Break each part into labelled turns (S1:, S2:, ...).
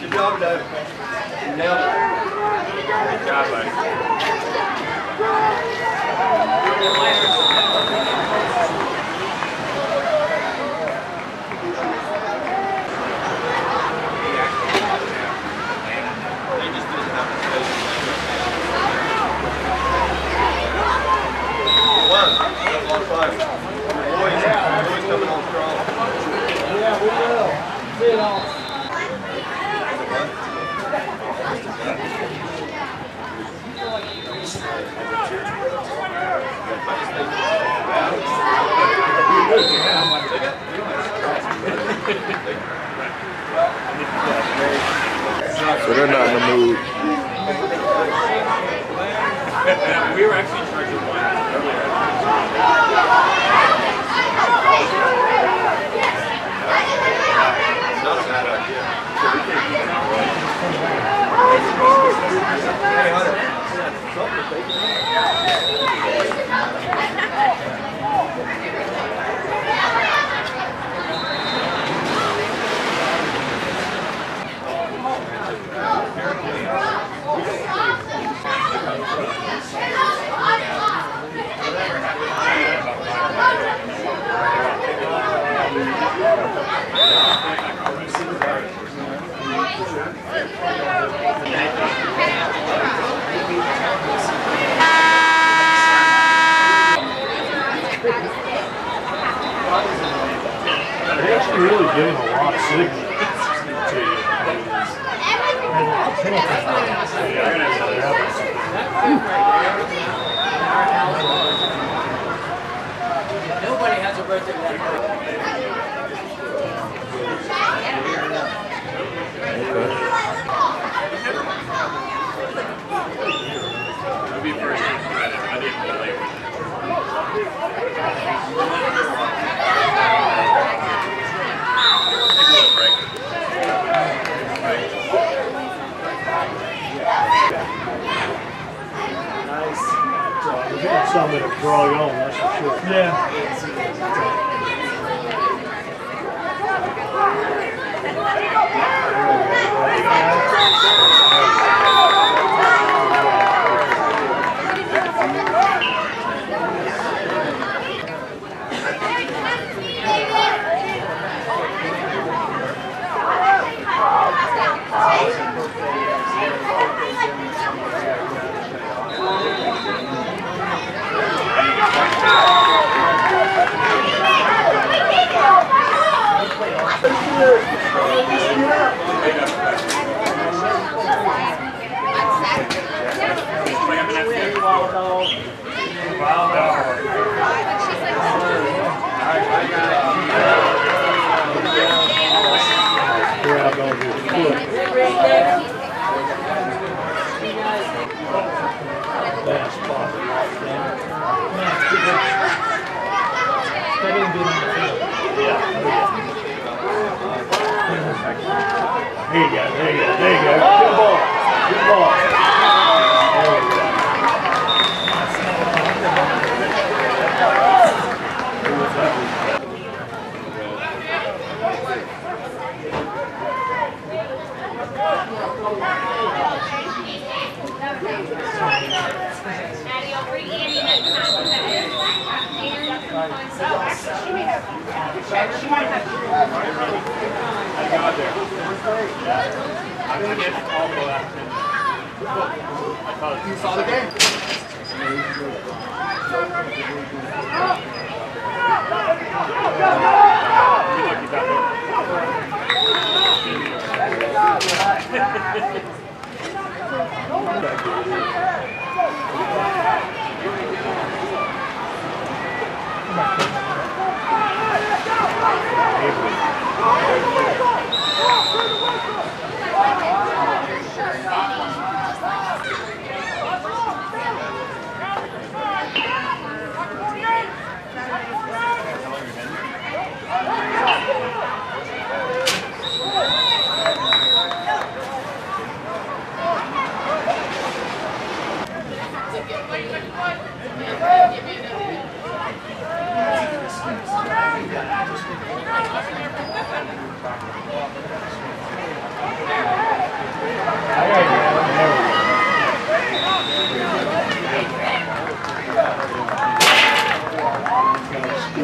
S1: Good job, Dave. You nailed it.
S2: Good job, buddy.
S1: One. That's a lot of fun. Boys, boys coming on strong.
S3: So they're not in the mood.
S2: we were actually charging one earlier.
S1: Not a bad idea. Hey, Hunter. Something to think about.
S4: They actually really giving a lot of signal to you.
S5: Nobody has a birthday that
S2: It'll be first in credit. I didn't go late. Take a little break.
S4: We're getting something to draw you on, that's for sure. Yeah. There you go, there you go, there you go.
S6: Next time. Actually, she might have.
S2: I got there. I'm gonna get all the last. I you saw the game. Lucky that
S4: Thank you.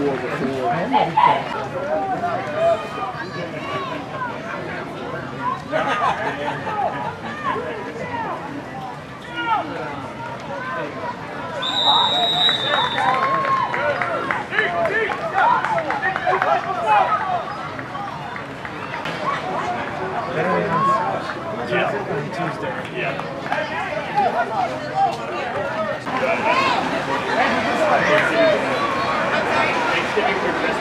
S4: Before.
S5: on Tuesday.
S2: Yeah sticking for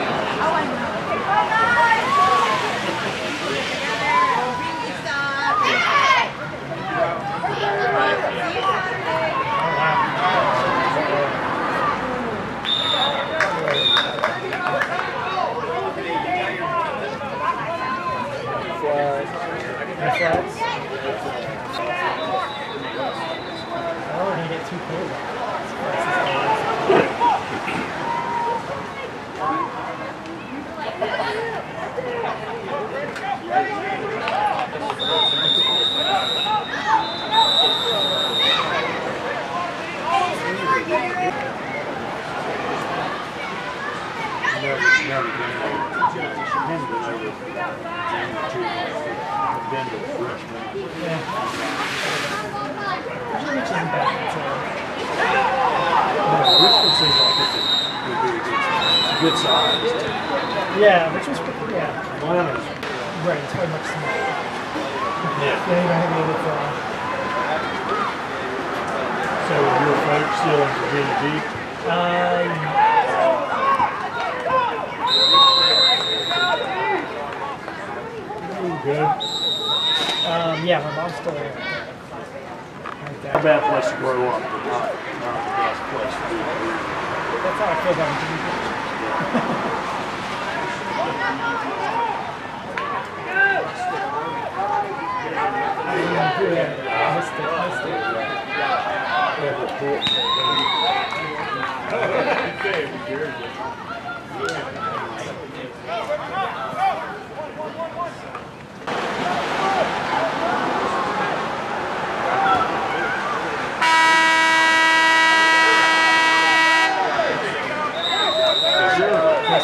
S4: Freshman.
S5: Uh,
S4: good, size.
S5: yeah, which was yeah.
S4: Atlanta's,
S5: Right, it's very much smaller.
S4: yeah.
S5: Yeah, you don't have any of the,
S4: So your folks still
S5: uh,
S4: Good.
S5: um, yeah, my mom's still there.
S4: A bad place to grow up, but not, not the best place to be.
S5: That's how I feel about Virginia Beach. Yeah, missed it, missed it.
S4: I heard of a real estate company called Hawthorne. Yeah, they're, we do SunTrust, they can see us. Oh, yeah. But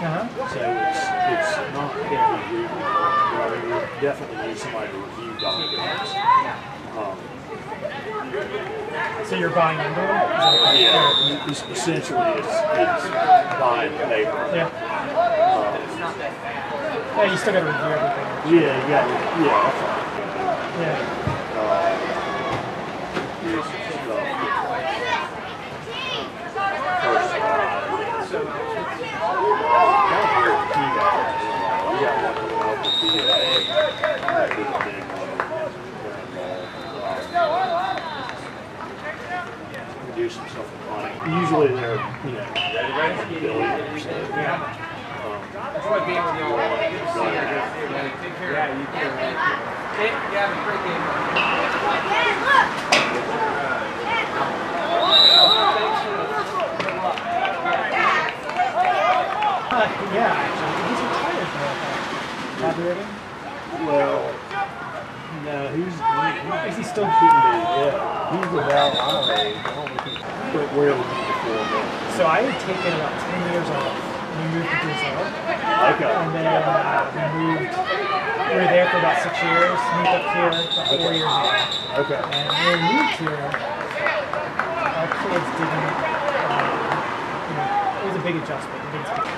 S5: Uh-huh.
S4: so it's, it's not heavy reading. You know, we definitely need somebody to review documents. Um,
S5: So you're buying into it? Is that okay?
S4: yeah, it's essentially it's, it's buying paper.
S5: Yeah. Yeah, you still gotta review everything.
S4: Yeah, you got, yeah.
S5: Yeah.
S4: Do some stuff. Usually they're, you know, billion or so. Um,
S6: Enjoy being with y'all. Good to see you. Take care. Yeah, you too. Hey, you have a great game.
S5: Yeah, actually. He's retired now. Bobby Redding?
S4: Well, no, he's, he,
S5: Is he still
S4: he, yeah, he's about But where were you before that?
S5: So I had taken about 10 years off. We moved to Brazil.
S4: Okay.
S5: And then uh, we moved, we were there for about six years, moved up here about four years ago.
S4: Okay.
S5: And when we moved here, our kids didn't, um, you know, it was a big adjustment.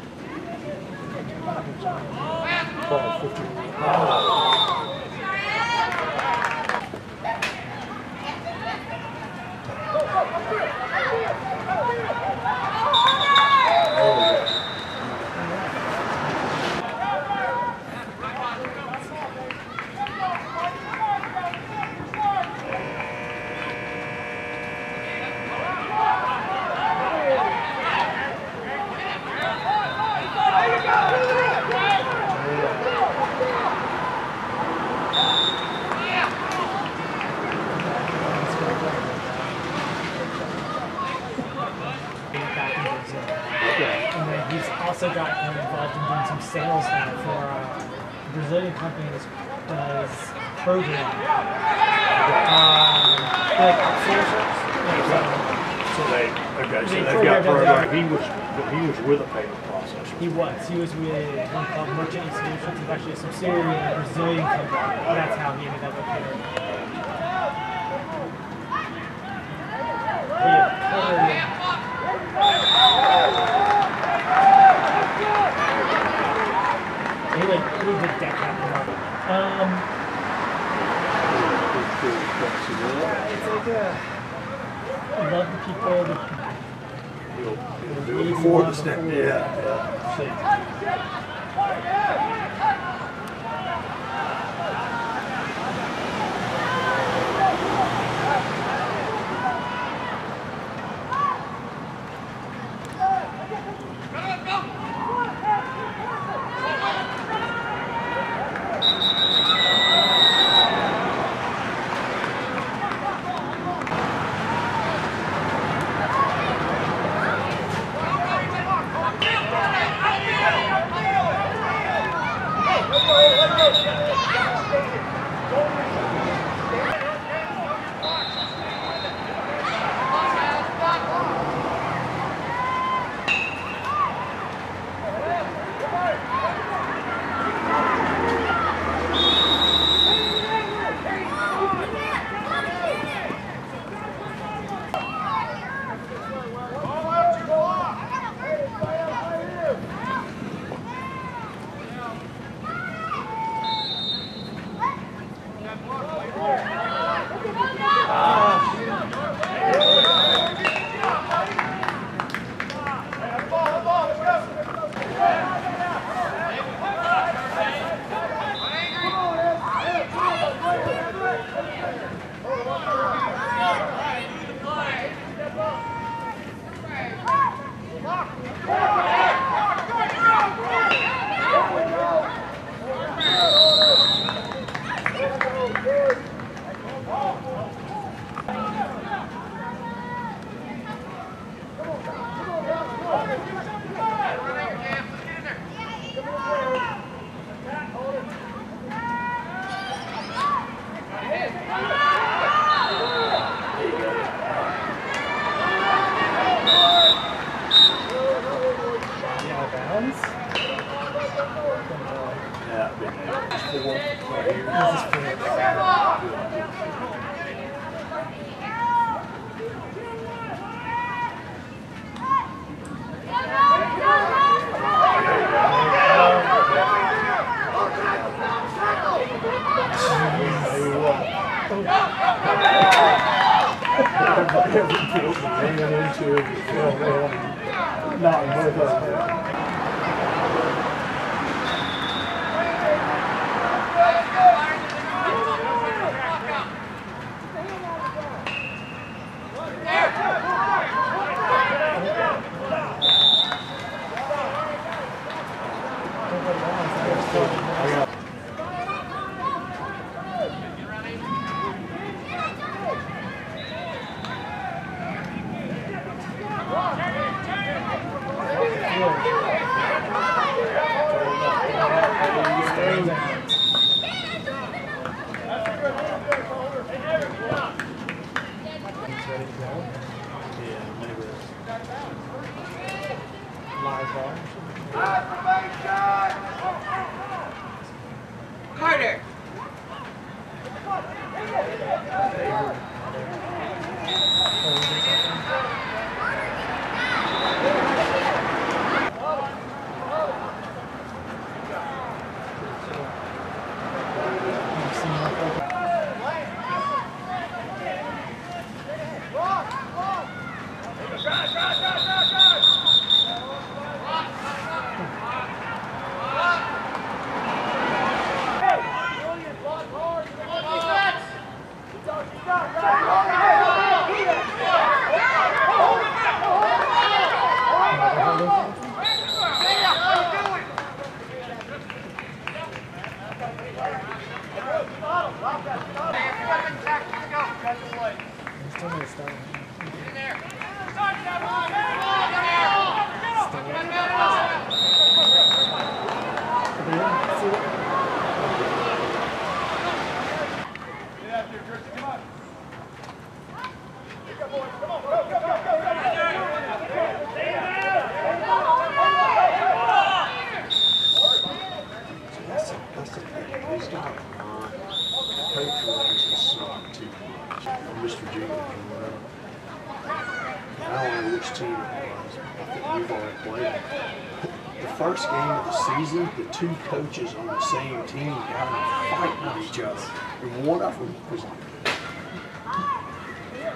S4: Twelve, fifteen.
S5: back in Brazil. And then he's also gotten involved in doing some sales now for uh, a Brazilian company that does programming. Um, like outsourcers.
S4: So they, okay, so
S5: They
S4: they've got
S5: programmed
S4: program, he was, he was with a payment processor.
S5: he was. He was with one called Merchant Solutions. It's actually a subsidiary of a Brazilian company. That's how he ended up up here. Yeah, programming. He like he did deck capital. Um, it's like uh, I love the people. The,
S4: He'll Before the step, yeah, Yeah. Mr. Jenkins or whatever. I don't know which team it was. I think we've already played it. The first game of the season, the two coaches on the same team got in a fight with each other. And one of them was like,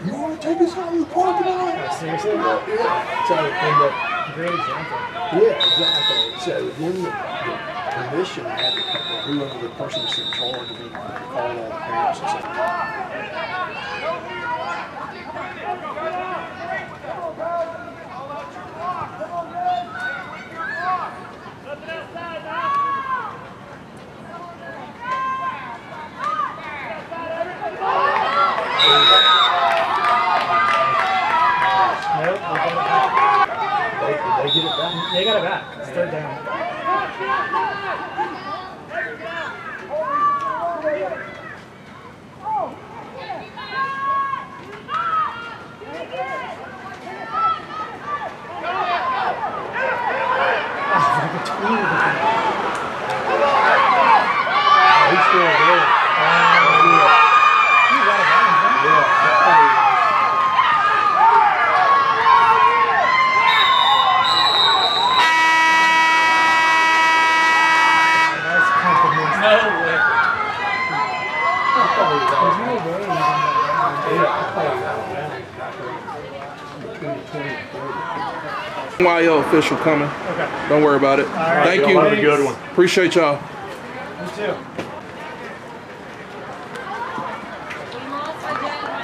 S4: you want to take us out of the parking lot?
S5: Seriously?
S4: Yeah. So, and the,
S5: Great example.
S4: yeah, exactly. So then the, the commission had to, whoever the person was in charge of call all the parents and say,
S5: Nope, they got it back.
S4: they, did they get it back?
S5: They got it back. It's third down. Ah, like a tweet of it.
S4: He's still there.
S5: He's out of bounds, huh?
S4: Yeah.
S5: Nice compliment.
S6: No way.
S4: I thought he was out.
S5: There's no way he's in that
S4: Yeah, I thought he was out of bounds back there. Between 20 and 30.
S3: NYL official coming.
S5: Okay.
S3: Don't worry about it.
S5: right,
S3: Thank
S4: Y'all have a good one.
S3: Appreciate y'all.
S5: You too.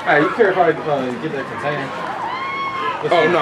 S7: Hey, you care if I uh, get that container?
S3: Oh no.